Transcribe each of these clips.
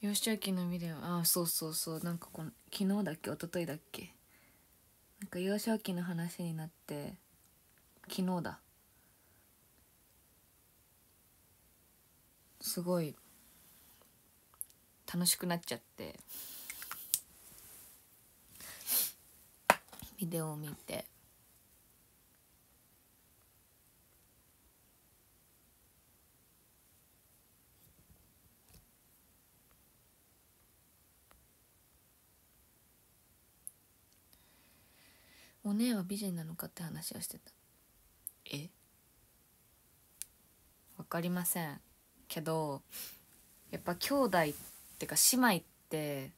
幼少期のビデオ。あそうそうそう。なんかこの昨日だっけ？一昨日だっけ？なんか幼少期の話になって昨日だ。すごい楽しくなっちゃって。ビデオを見て。お姉は美人なのかって話をしてた。え？わかりません。けどやっぱ兄弟ってか姉妹って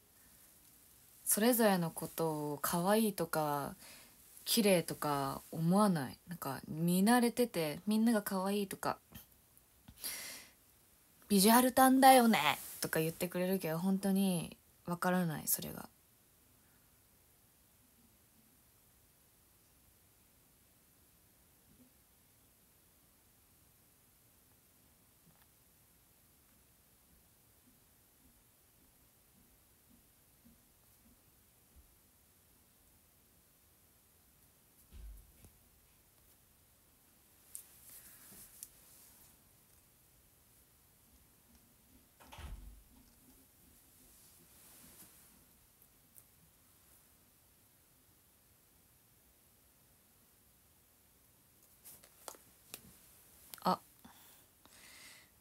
それぞれのことを可愛いとか綺麗とか思わない。なんか見慣れててみんなが可愛いとかビジュアル担だよねとか言ってくれるけど本当にわからないそれが。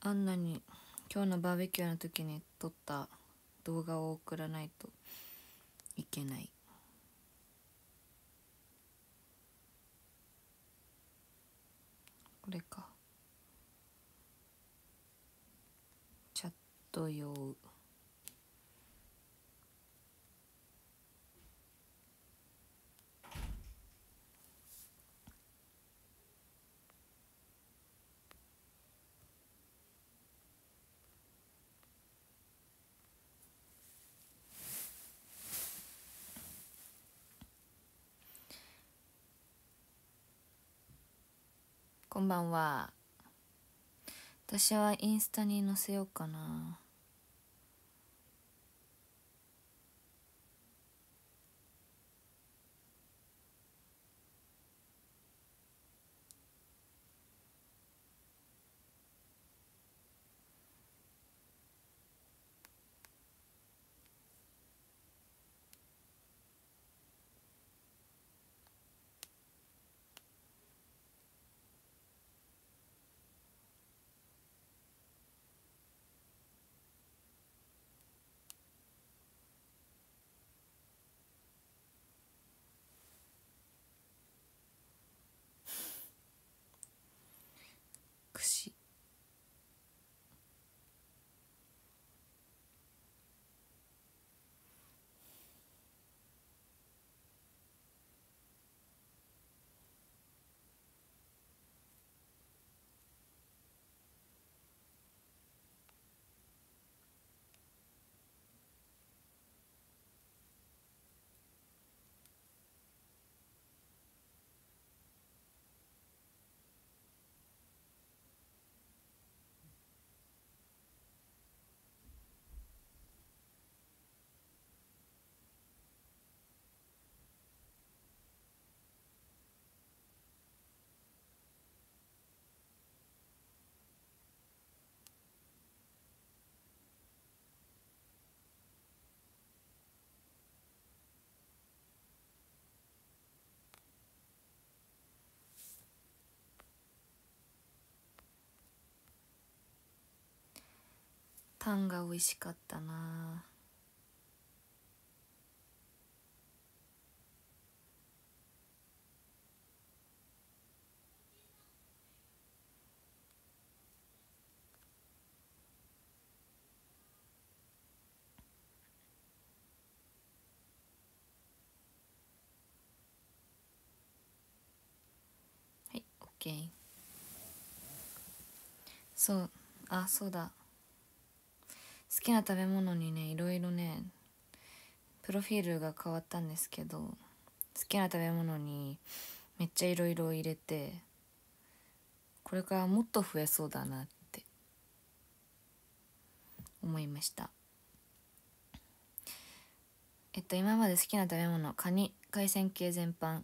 アンナに今日のバーベキューの時に撮った動画を送らないといけない。これか。チャット用。こんばんは。私はインスタに載せようかな。タンが美味しかったな。はい OK そう。あそうだ。好きな食べ物にねいろいろねプロフィールが変わったんですけど好きな食べ物にめっちゃいろいろ入れてこれからもっと増えそうだなって思いました。えっと今まで好きな食べ物カニ海鮮系全般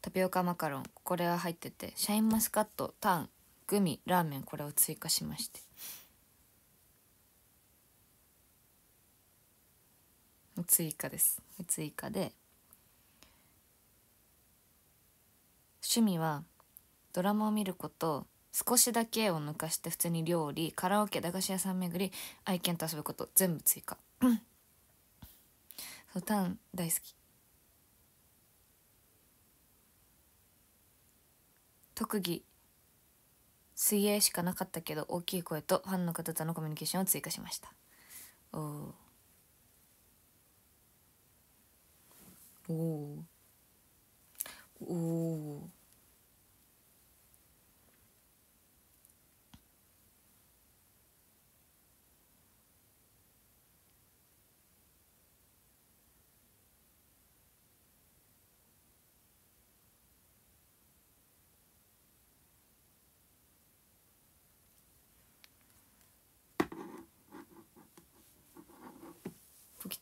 タピオカマカロンこれは入っててシャインマスカットタングミラーメンこれを追加しまして。追加です。追加で趣味はドラマを見ること少しだけを抜かして普通に料理カラオケ駄菓子屋さん巡り愛犬と遊ぶこと全部追加。そうタン大好き。特技水泳しかなかったけど大きい声とファンの方とのコミュニケーションを追加しました。おおおお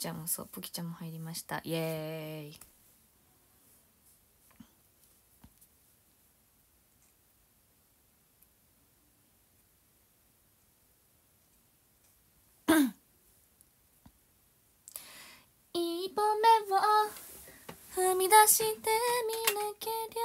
ちゃんもそうポキちゃんも入りました。イエーイ。一歩目を踏み出してみなけりゃ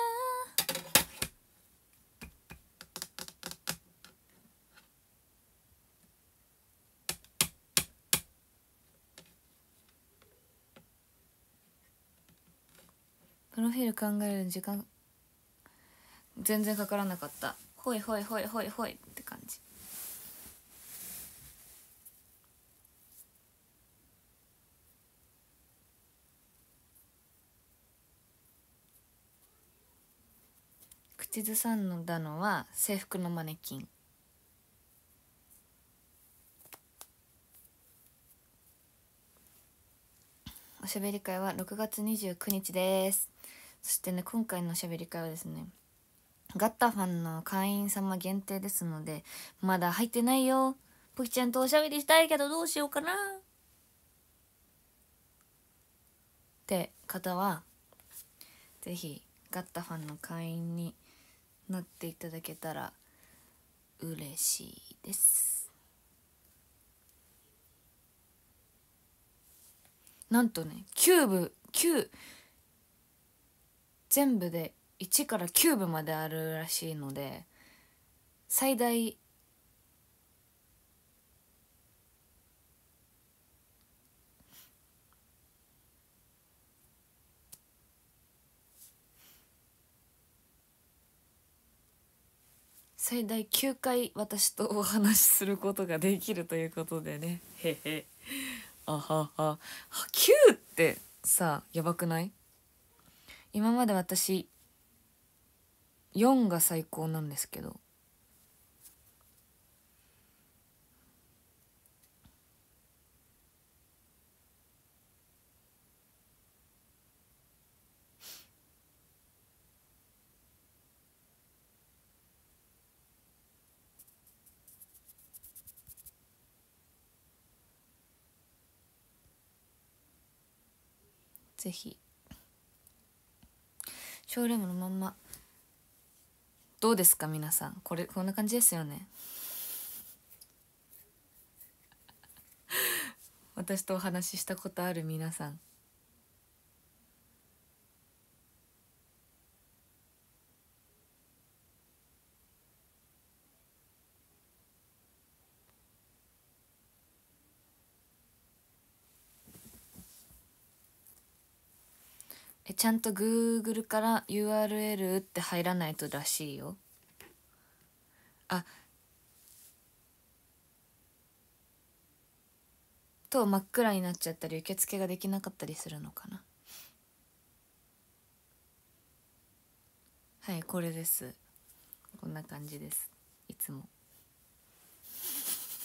プロフィール考える時間全然かからなかった。ほいほいほいほいほいって感じ。口ずさんだのは制服のマネキン。おしゃべり会は6月29日です。そしてね今回のおしゃべり会はですねガッタファンの会員様限定ですのでまだ入ってないよ。ポキちゃんとおしゃべりしたいけどどうしようかな。って方はぜひガッタファンの会員になっていただけたら嬉しいです。なんとね9部9全部で1から9部まであるらしいので最大最大9回私とお話しすることができるということでね。へへ。あはは。9ってさやばくない？今まで私4が最高なんですけどぜひ。ショールームのまんま。どうですか皆さん？これこんな感じですよね。私とお話ししたことある皆さん。えちゃんと Google から URL って入らないとらしいよ。あ。と真っ暗になっちゃったり受付ができなかったりするのかな。はいこれです。こんな感じです。いつも。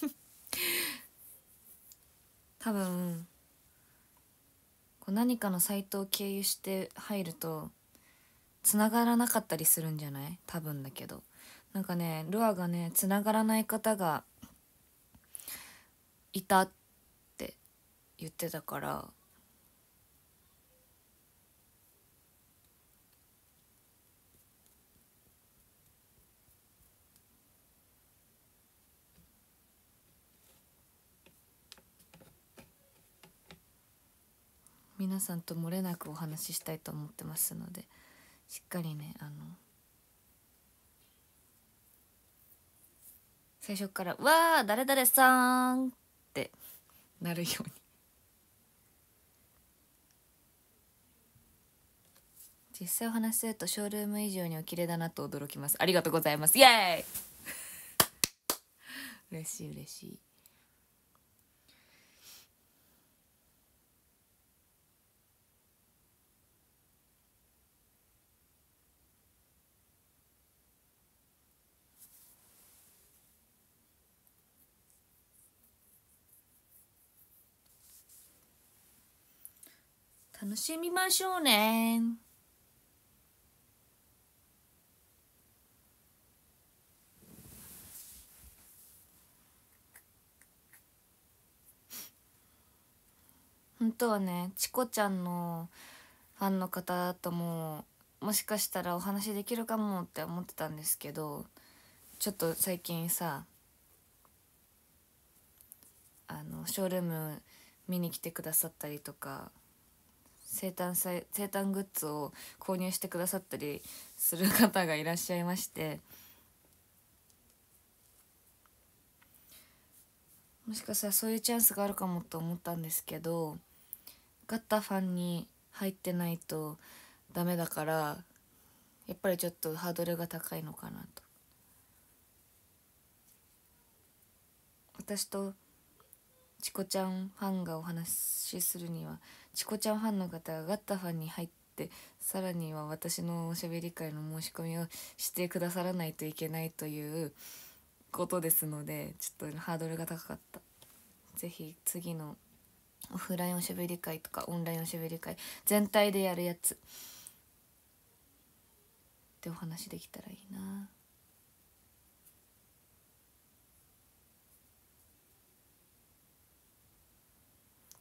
多分。何かのサイトを経由して入ると繋がらなかったりするんじゃない？多分だけど。なんかねルアがね繋がらない方がいたって言ってたから皆さんと漏れなくお話ししたいと思ってますのでしっかりねあの最初から「わあ誰々さん!」ってなるように。実際お話しするとショールーム以上にお綺麗だなと驚きます。ありがとうございます。イエーイ。嬉しい嬉しい。楽しみましょうね。本当はねチコちゃんのファンの方とももしかしたらお話できるかもって思ってたんですけどちょっと最近さあのショールーム見に来てくださったりとか生誕祭生誕グッズを購入してくださったりする方がいらっしゃいまして。もしかしたらそういうチャンスがあるかもと思ったんですけどガッタファンに入ってないとダメだからやっぱりちょっとハードルが高いのかなと。私とチコちゃんファンがお話しするにはチコちゃんファンの方がガッタファンに入ってさらには私のおしゃべり会の申し込みをしてくださらないといけないということですのでちょっとハードルが高かった。是非次のオフラインおしゃべり会とかオンラインおしゃべり会全体でやるやつ。ってお話できたらいいな。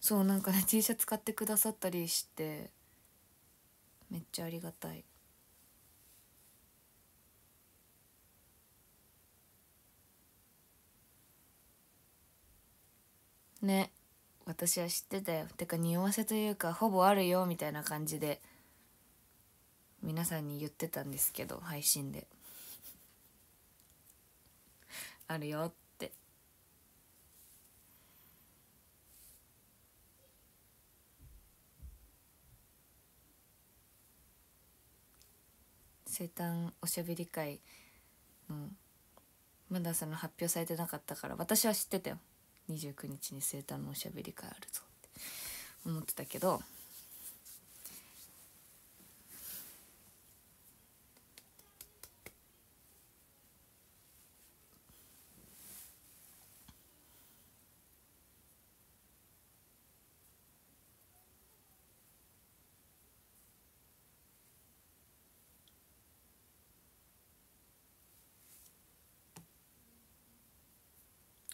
そうなんかね T シャツ買ってくださったりしてめっちゃありがたい。ね私は知ってたよ。てか匂わせというかほぼあるよみたいな感じで皆さんに言ってたんですけど配信で。あるよって生誕おしゃべり会うんまだその発表されてなかったから私は知ってたよ。29日に生誕のおしゃべり会あるぞって思ってたけど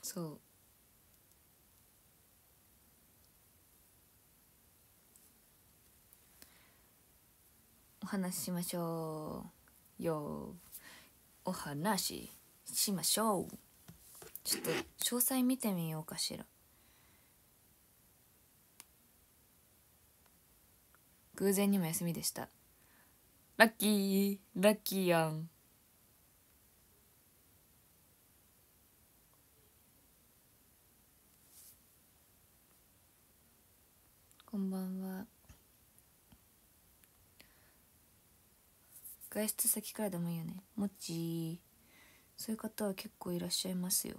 そうお話しましょう。よお話ししましょう。ちょっと詳細見てみようかしら。偶然にも休みでした。ラッキー。ラッキーやん。こんばんは。外出先からでもいいよね。もちそういう方は結構いらっしゃいますよ。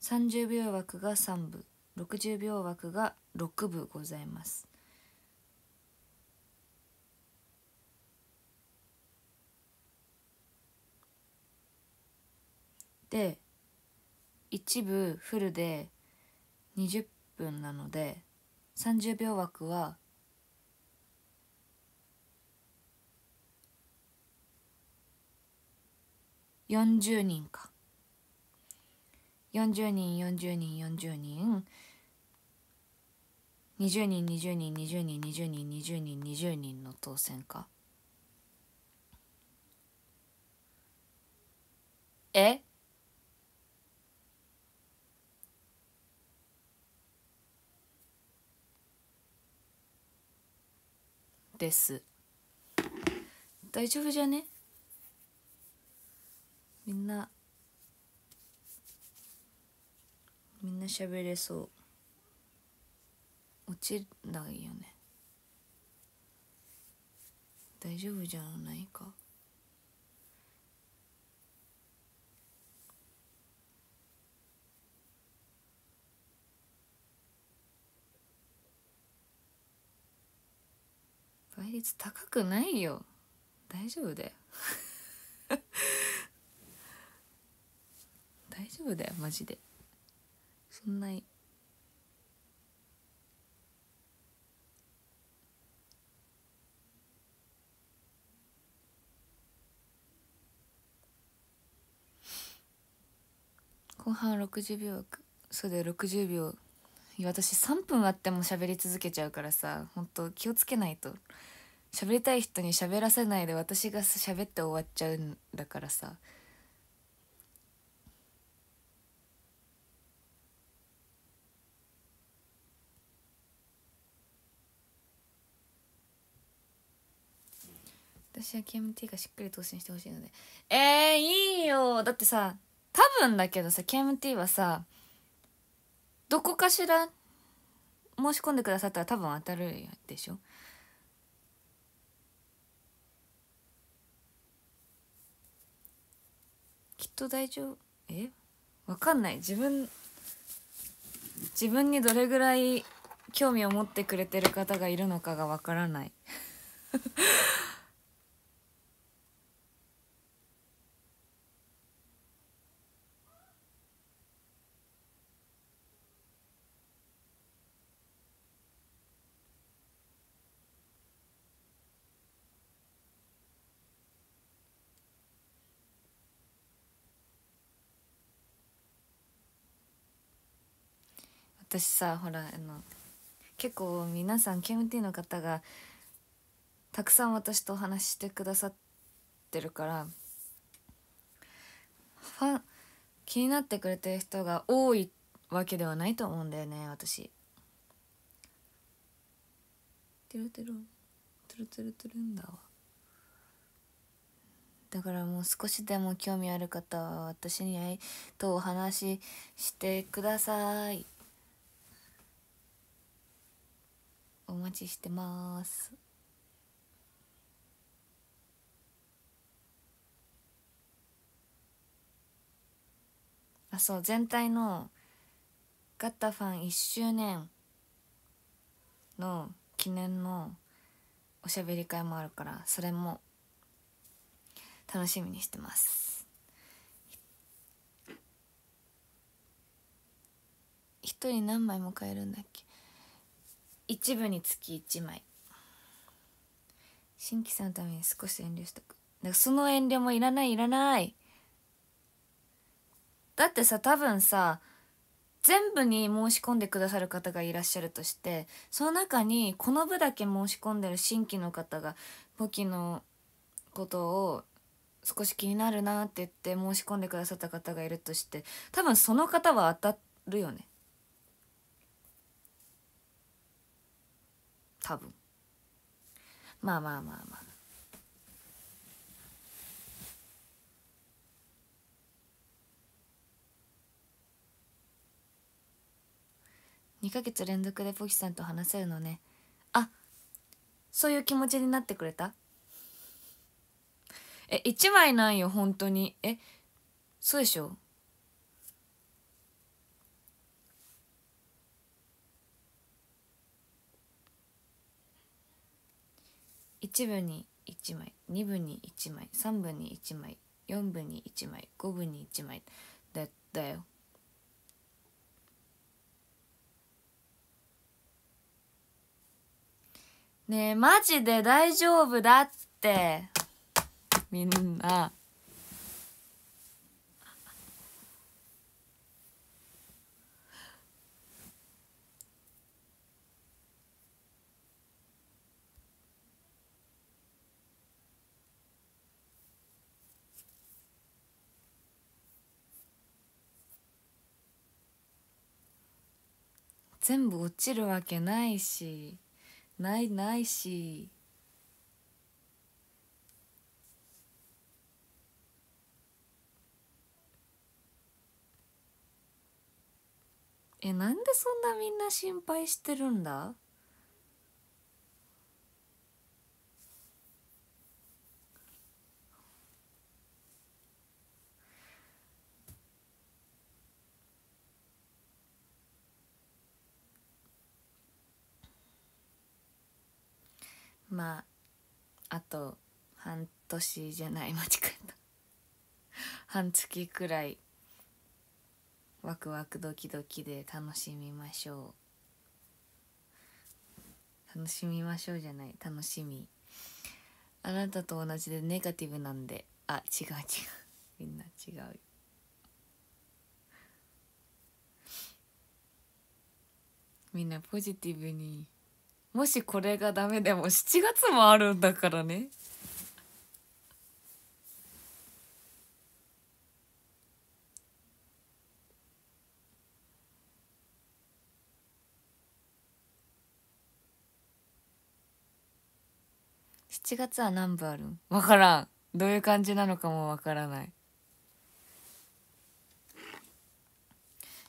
30秒枠が3部60秒枠が6部ございます。で一部フルで20分なので30秒枠は40人か。40人40人40人20人20人20人20人20人20人の当選か。え？です。大丈夫じゃね？みんな。みんな喋れそう。落ちないよね。大丈夫じゃないか？率高くないよ。大丈夫だよ。大丈夫だよマジで。そんなに。後半60秒そうだよ60秒。私3分あっても喋り続けちゃうからさ本当気をつけないと。喋りたい人に喋らせないで私が喋って終わっちゃうんだからさ。私は KMT がしっかり当選してほしいので。えー、いいよ。だってさ多分だけどさ KMT はさどこかしら申し込んでくださったら多分当たるでしょ？きっと大丈夫。え？わかんない。自分自分にどれぐらい興味を持ってくれてる方がいるのかがわからない。私さほらあの結構皆さん KMT の方がたくさん私とお話ししてくださってるからファン気になってくれてる人が多いわけではないと思うんだよね私。てるてるてるてるてるんだわだからもう少しでも興味ある方は私にとお話ししてくださいお待ちしてます。あそう全体のガッタファン1周年の記念のおしゃべり会もあるからそれも楽しみにしてます。一人何枚も買えるんだっけ？一部につき1枚。新規さんのために少し遠慮しとく。だからその遠慮もいらないいらない。だってさ多分さ全部に申し込んでくださる方がいらっしゃるとしてその中にこの部だけ申し込んでる新規の方がポキのことを少し気になるなって言って申し込んでくださった方がいるとして多分その方は当たるよね。多分。まあまあまあまあ。2ヶ月連続でポキさんと話せるのね。あそういう気持ちになってくれた？え1枚なんよ本当に。えそうでしょ？1部に1枚2部に1枚3部に1枚4部に1枚5部に1枚だったよ。ねえマジで大丈夫だって。みんな。全部落ちるわけないしないないし。えなんでそんなみんな心配してるんだ？まああと半年じゃない間違えた。半月くらいワクワクドキドキで楽しみましょう。楽しみましょうじゃない楽しみ。あなたと同じでネガティブなんで。あ違う違う。みんな違うみんなポジティブにもしこれがダメでも7月もあるんだからね。7月は何部あるん？分からん。どういう感じなのかも分からない。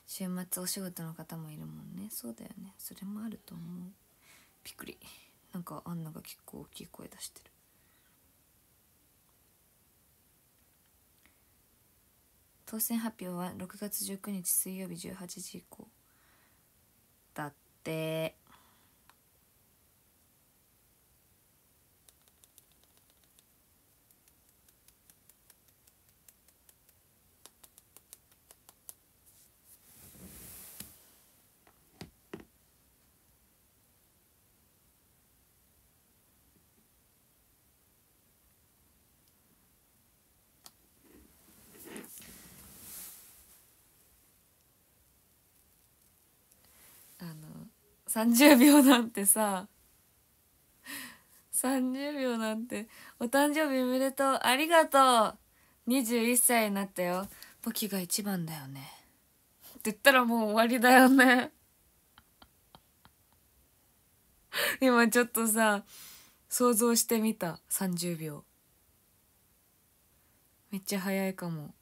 週末お仕事の方もいるもんね。そうだよね。それもあると思う。びっくり。なんかアンナが結構大きい声出してる。当選発表は6月19日水曜日18時以降。だってあの30秒なんてさ。30秒なんて。お誕生日おめでとう。ありがとう。21歳になったよ。ポキが一番だよね。って言ったらもう終わりだよね。今ちょっとさ想像してみた。30秒めっちゃ早いかも。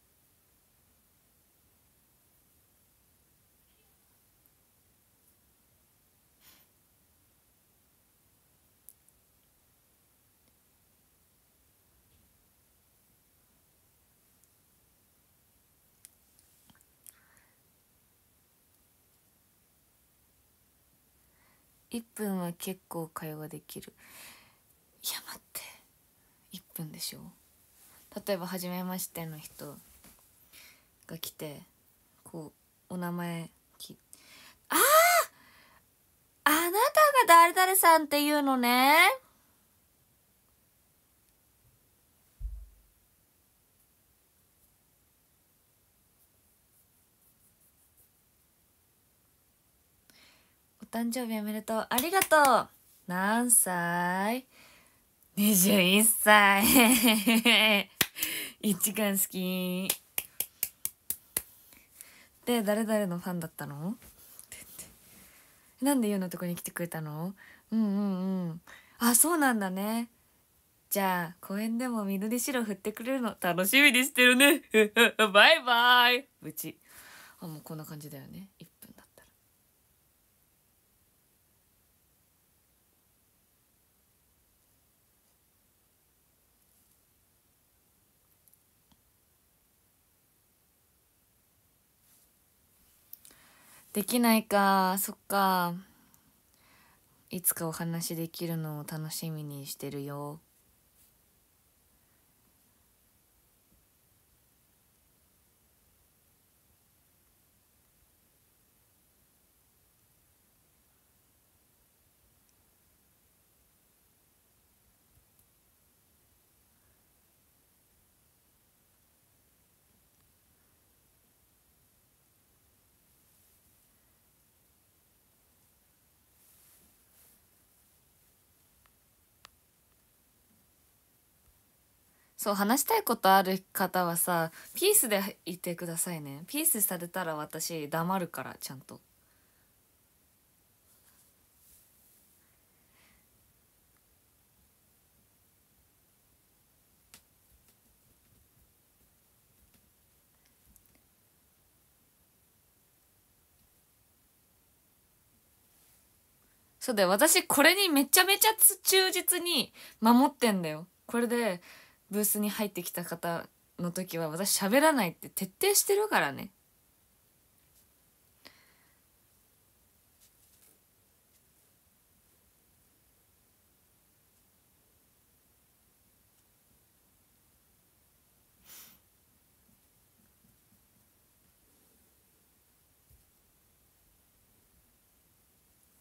1分は結構会話できる。いや待って。1分でしょ。例えば初めましての人が来てこうお名前きあああなたが誰々さんっていうのね誕生日おめでとう。ありがとう。何歳 ?21 歳。一番好きで誰々のファンだったの？なんでユウのとこに来てくれたの？うんうんうん。あそうなんだね。じゃあ公園でも緑白振ってくれるの？楽しみにしてるね。バイバイ。うち。あもうこんな感じだよね。1分だったらできないかそっか。いつかお話できるのを楽しみにしてるよ。そう話したいことある方はさピースでいてくださいね。ピースされたら私黙るからちゃんと。そうだよ。私これにめちゃめちゃ忠実に守ってんだよ。これでブースに入ってきた方の時は私喋らないって徹底してるからね。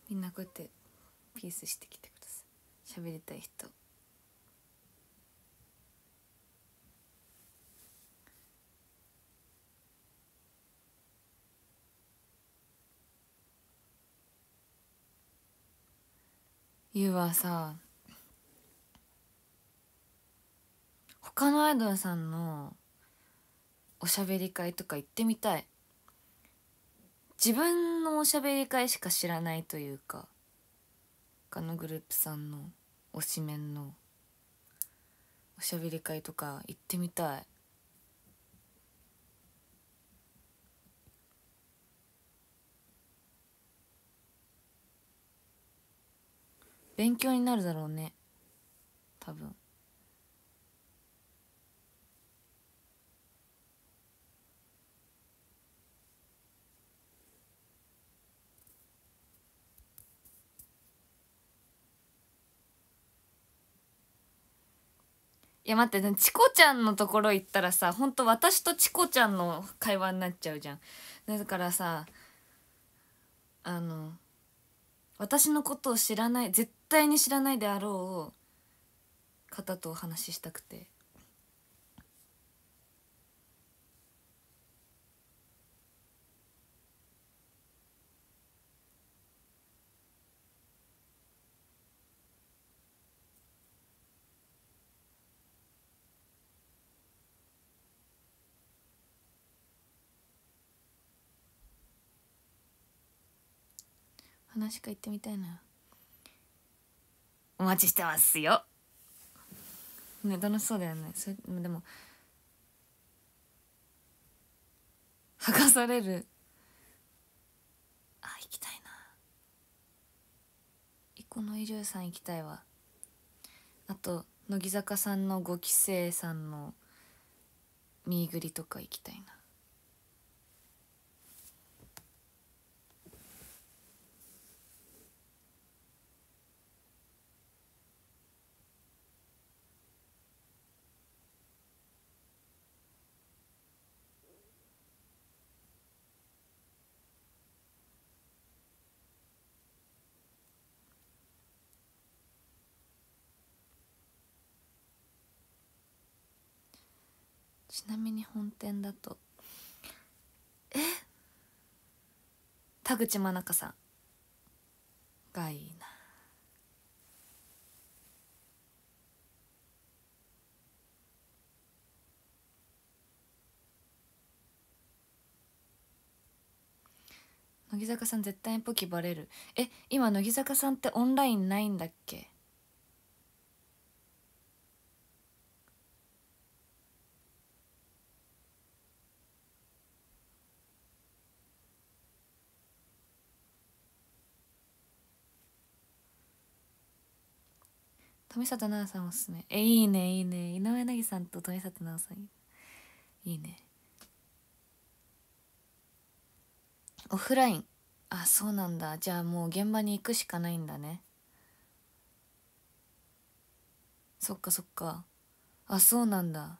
みんなこうやってピースしてきてください。喋りたい人。ゆうはさ他のアイドルさんのおしゃべり会とか行ってみたい。自分のおしゃべり会しか知らないというか他のグループさんの推しメンのおしゃべり会とか行ってみたい。勉強になるだろうね。多分。いや待ってチコちゃんのところ行ったらさ本当私とチコちゃんの会話になっちゃうじゃん。だからさあの私のことを知らない絶対に知らないであろう方とお話ししたくて。話しか言ってみたいな。お待ちしてますよ。ね楽しそうだよね。それでも剥がされる。あ行きたいな。一個の伊集さん行きたいわ。あと乃木坂さんの5期生さんのミーグリとか行きたいな。ちなみに本店だと。え？田口真中さんがいいな。乃木坂さん絶対ポキバレる。え？今乃木坂さんってオンラインないんだっけ？富里奈々さんおすすめ。えいいねいいね。井上凪さんと富里奈々さん。いいね。オフライン。あそうなんだ。じゃあもう現場に行くしかないんだね。そっかそっか。あそうなんだ。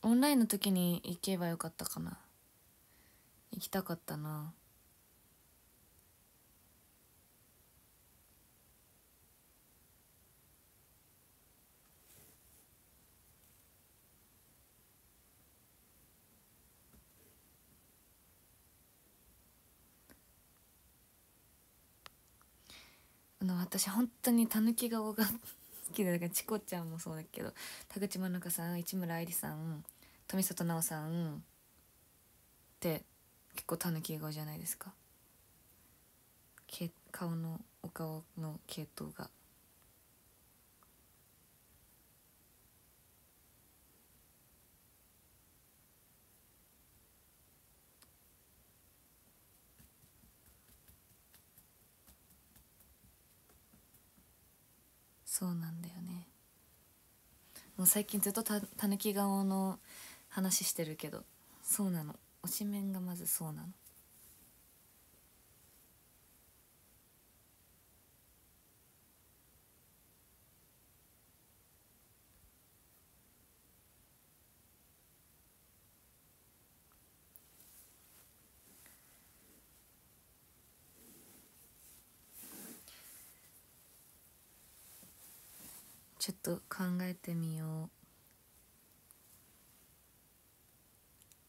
オンラインの時に行けばよかったかな。行きたかったな。あの私本当にたぬき顔が 好きだからチコちゃんもそうだけど田口真中さん市村愛理さん富里奈緒さんって結構たぬき顔じゃないですか顔のお顔の系統が。そうなんだよね。もう最近ずっとたたぬき顔の話してるけどそうなの。推しメンがまずそうなの。考えてみよう。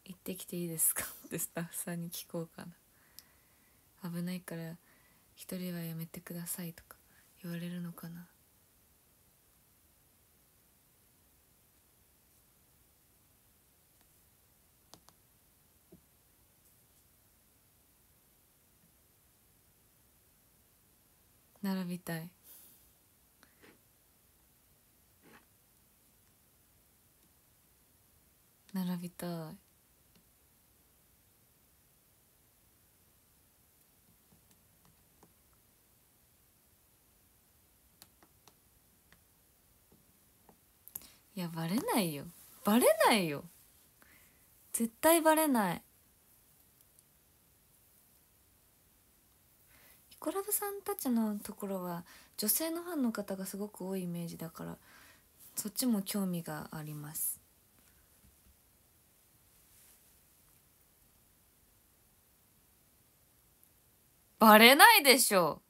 行ってきていいですか？ってスタッフ さんに聞こうかな。危ないから一人はやめてくださいとか言われるのかな？並びたい並びたい。いやバレないよ。バレないよ。絶対バレない。イコラブさんたちのところは女性のファンの方がすごく多いイメージだからそっちも興味があります。バレないでしょ。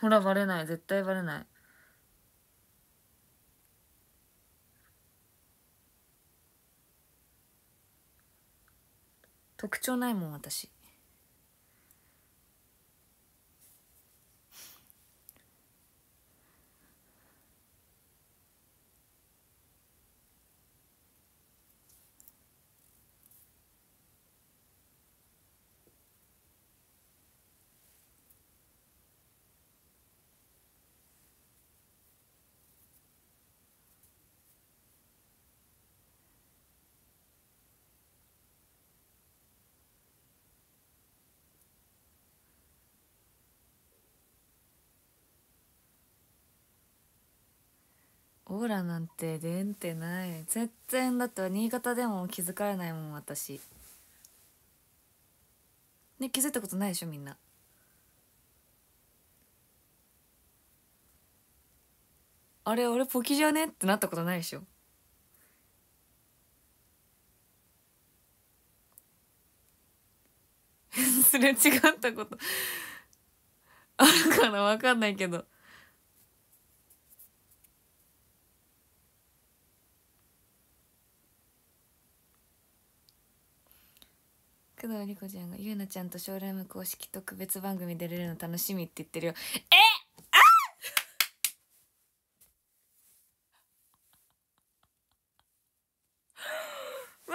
ほらバレない。絶対バレない。特徴ないもん私。オーラなんて出んてない。全然だって新潟でも気づかれないもん私。ね気づいたことないでしょみんな。あれ俺ポキじゃねってなったことないでしょ。すれ違ったこと。あるかなわかんないけど。工藤理子ちゃんがゆうなちゃんとショールーム公式特別番組出れるの楽しみって言ってるよ。えあ私も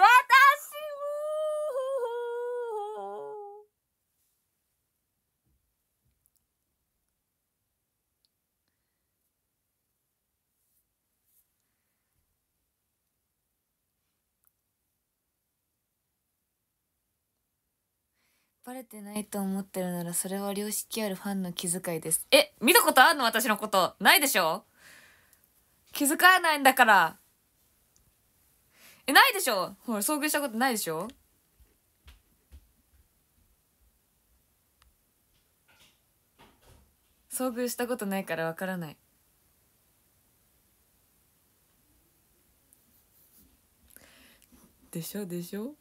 バレてないと思ってるならそれは良識あるファンの気遣いです。え見たことあんの？私のこと。ないでしょ？気遣えないんだから。えないでしょ？ほら遭遇したことないでしょ？遭遇したことないからわからない。でしょ？でしょ？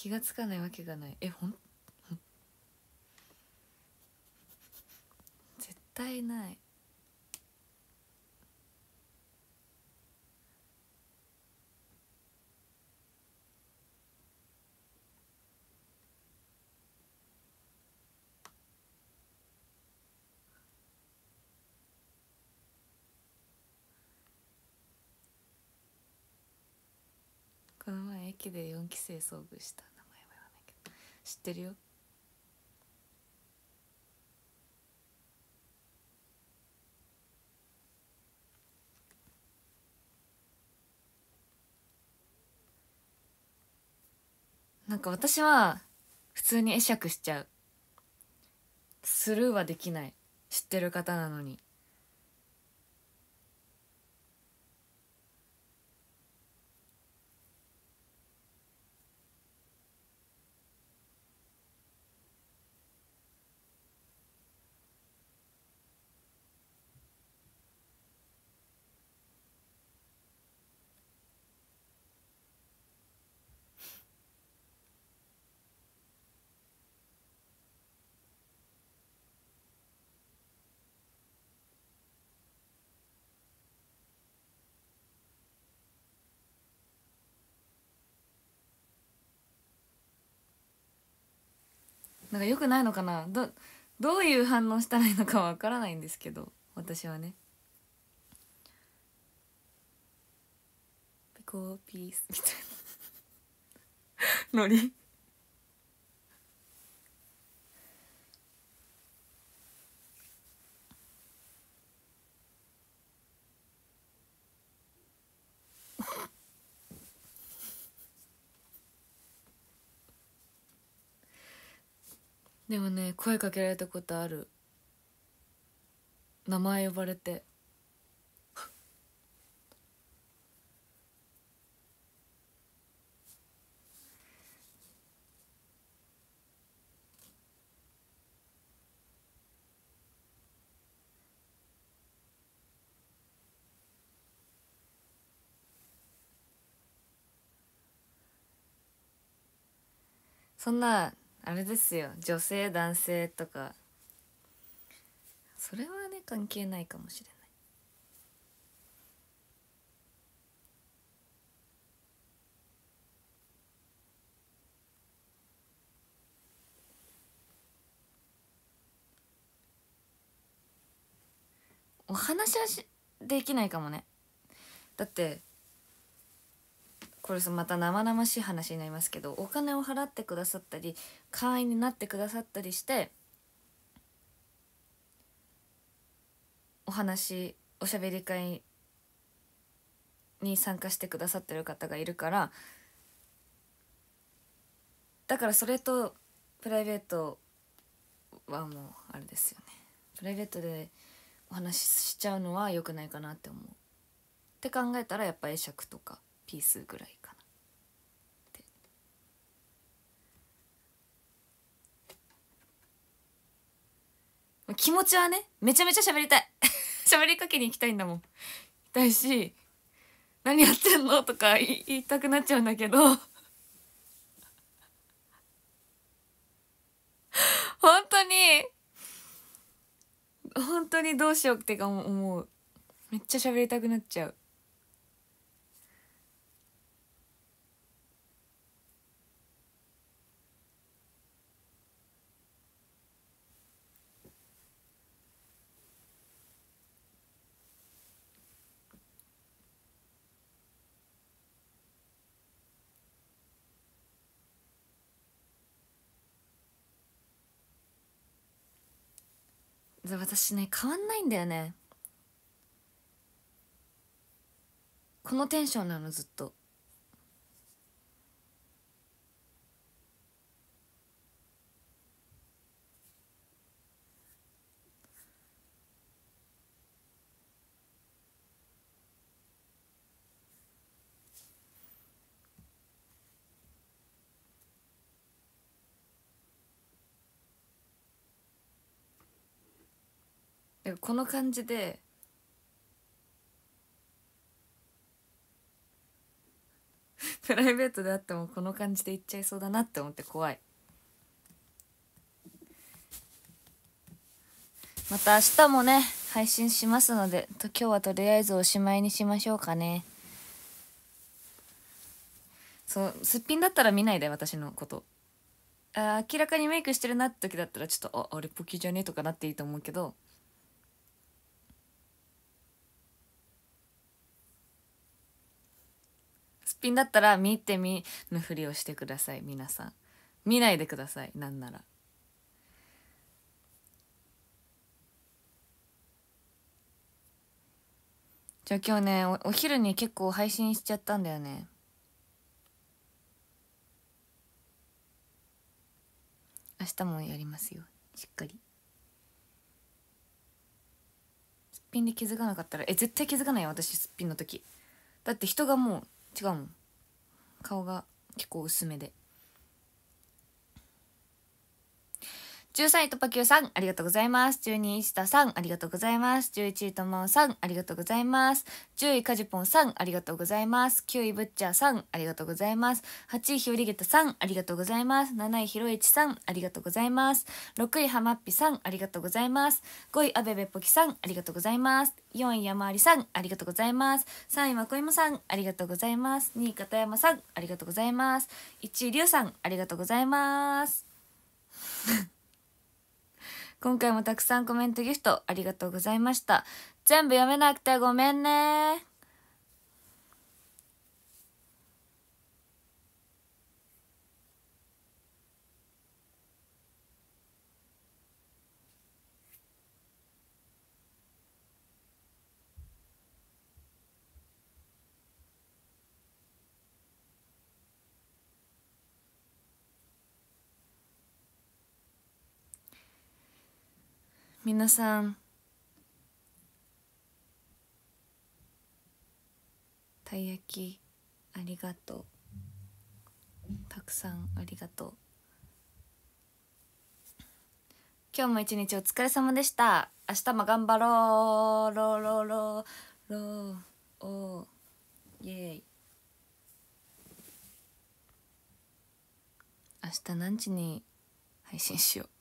気がつかないわけがない。えほん絶対ない。駅で4期生遭遇した名前は言わないけど知ってるよ。なんか私は普通に会釈しちゃう。スルーはできない。知ってる方なのに。なんかよくないのかな？どどういう反応したらいいのかわからないんですけど私はね。ピコーピースみたいな。ノリでもね声かけられたことある。名前呼ばれて。そんなあれですよ。女性男性とか。それはね関係ないかもしれない。お話はしできないかもね。だってこれまた生々しい話になりますけどお金を払ってくださったり会員になってくださったりしてお話おしゃべり会に参加してくださってる方がいるからだからそれとプライベートはもうあれですよね。プライベートでお話ししちゃうのは良くないかなって思う。って考えたらやっぱ会釈とかピースぐらいかなって気持ちはねめちゃめちゃ喋りたい。喋りかけに行きたいんだもん。たいし何やってんのとか言いたくなっちゃうんだけど。本当に本当にどうしようってか思う。めっちゃ喋りたくなっちゃう。私ね変わんないんだよね。このテンションなのずっと。この感じで プライベートであってもこの感じでいっちゃいそうだなって思って怖い。また明日もね配信しますのでと今日はとりあえずおしまいにしましょうかね。そうすっぴんだったら見ないで私のこと。あ明らかにメイクしてるなって時だったらちょっとああれポキじゃねとかなっていいと思うけど。っぴんだったら見て見ぬふりをしてください皆さん。見ないでくださいなんなら。じゃあ今日ねおお昼に結構配信しちゃったんだよね。明日もやりますよしっかり。すっぴんで気づかなかったらえ絶対気づかないよ私すっぴんの時。だって人がもう違うもん。顔が結構薄めで。13位とパキューさん、ありがとうございます。12位下さん、ありがとうございます。11位ともさん、ありがとうございます。10位かじぽんさん、ありがとうございます。9位ブッチャーさん、ありがとうございます。8位ひよりげたさん、ありがとうございます。7位ひろいちさん、ありがとうございます。6位はまっぴさん、ありがとうございます。5位あべべぽきさん、ありがとうございます。4位山ありさん、ありがとうございます。3位まこいもさん、ありがとうございます。2位片山さん、ありがとうございます。1位りゅうさん、ありがとうございます。今回もたくさんコメントギフトありがとうございました。全部読めなくてごめんね皆さん。たい焼きありがとう。たくさんありがとう。今日も一日お疲れ様でした。明日も頑張ろう。ロロロロおイエーイ。明日何時に配信しよう。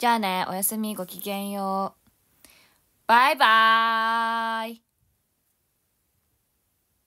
じゃあね、おやすみ、ごきげんよう。バイバーイ